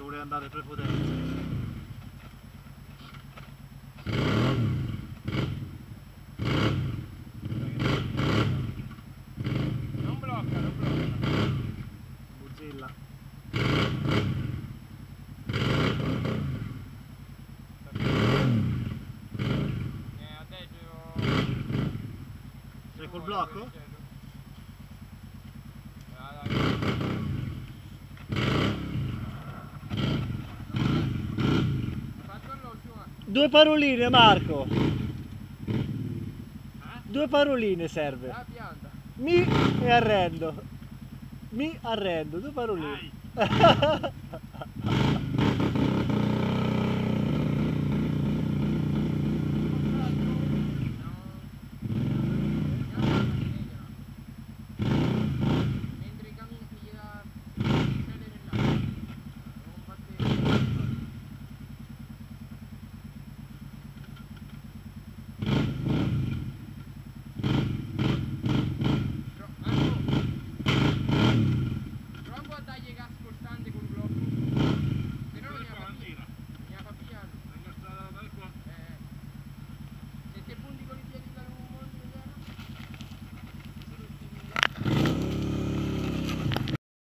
ci vuole andare prepotenza. Non blocca, non blocca. Buzzilla. Eh. Sei col blocco? Due paroline Marco. Due paroline serve. La pianta. Mi e arrendo. Mi arrendo, due paroline.